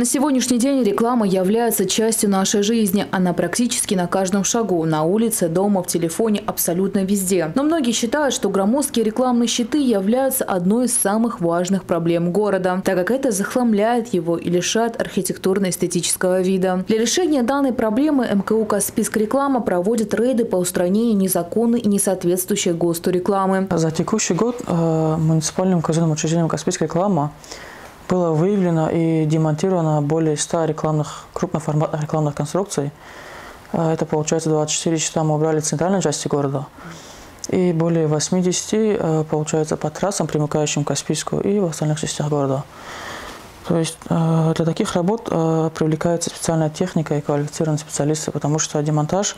На сегодняшний день реклама является частью нашей жизни. Она практически на каждом шагу – на улице, дома, в телефоне, абсолютно везде. Но многие считают, что громоздкие рекламные щиты являются одной из самых важных проблем города, так как это захламляет его и лишает архитектурно-эстетического вида. Для решения данной проблемы МКУ «Каспийск реклама» проводит рейды по устранению незаконной и несоответствующей ГОСТу рекламы. За текущий год э, муниципальным казенным учреждением «Каспийск реклама» было выявлено и демонтировано более 100 рекламных, крупноформатных рекламных конструкций. Э, это получается 24 счета мы убрали в центральной части города. И более 80, э, получается, по трассам, примыкающим к Каспийску и в остальных частях города. То есть э, для таких работ привлекается специальная техника и квалифицированные специалисты, потому что демонтаж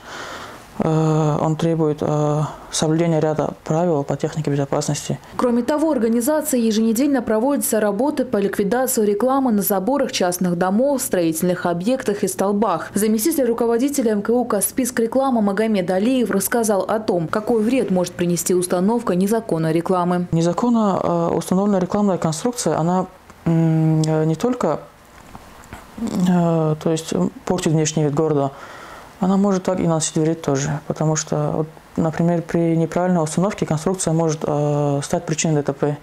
он требует э, соблюдения ряда правил по технике безопасности. Кроме того, организация еженедельно проводятся работы по ликвидации рекламы на заборах частных домов, строительных объектах и столбах. Заместитель руководителя МКУ «Каспийск реклама» Магомед Алиев рассказал о том, какой вред может принести установка незаконной рекламы. Незаконно э, установленная рекламная конструкция, она не только то есть, портит внешний вид города, она может так и наносить вред тоже, потому что, например, при неправильной установке конструкция может э, стать причиной ДТП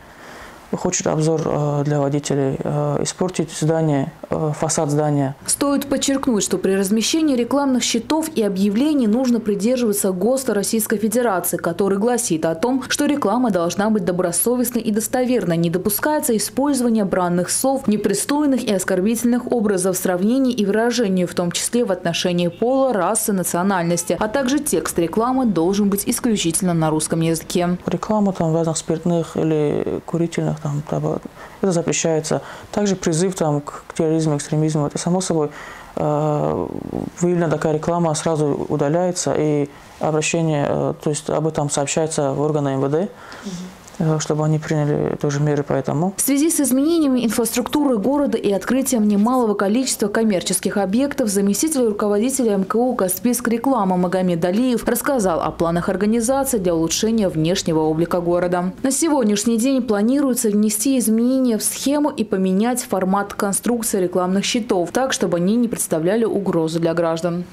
хочет обзор э, для водителей, э, испортить здание, э, фасад здания. Стоит подчеркнуть, что при размещении рекламных щитов и объявлений нужно придерживаться ГОСТа Российской Федерации, который гласит о том, что реклама должна быть добросовестной и достоверной. Не допускается использование бранных слов, непристойных и оскорбительных образов сравнений и выражений, в том числе в отношении пола, расы, национальности, а также текст рекламы должен быть исключительно на русском языке. Реклама там разных спиртных или курительных там, это запрещается. Также призыв там, к терроризму, экстремизму, это само собой э, выявлена такая реклама, сразу удаляется, и обращение, э, то есть об этом сообщается в органы МВД. Угу. Э, чтобы они приняли тоже меры по этому. В связи с изменениями инфраструктуры города и открытием немалого количества коммерческих объектов, заместитель руководителя МКУ «Каспийск реклама» Магомед Алиев рассказал о планах организации для улучшения внешнего облика города. На сегодняшний день планируется внести изменения в схему и поменять формат конструкции рекламных щитов так, чтобы они не представляли угрозы для граждан.